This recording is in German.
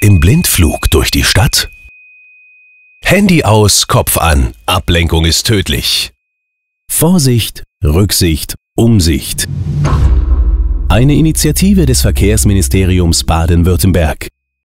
Im Blindflug durch die Stadt? Handy aus, Kopf an. Ablenkung ist tödlich. Vorsicht, Rücksicht, Umsicht. Eine Initiative des Verkehrsministeriums Baden-Württemberg.